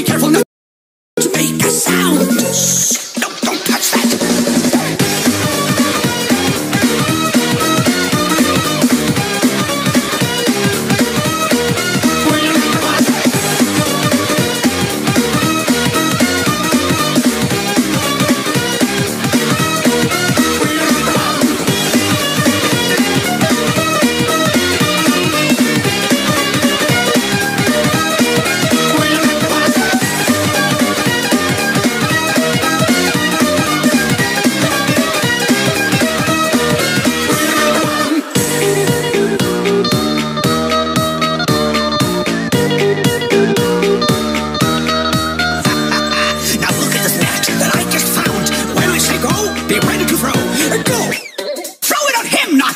Be careful, no.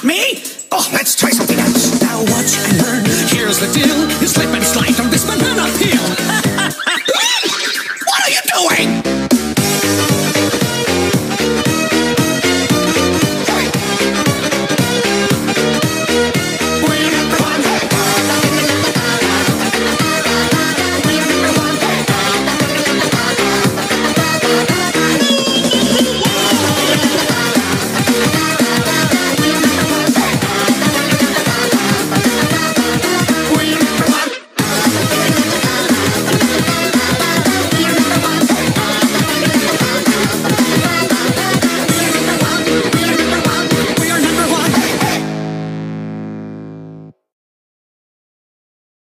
me? Oh, let's try something else. Now watch and learn. Here's the deal. You slip and slide on this banana peel. what are you doing?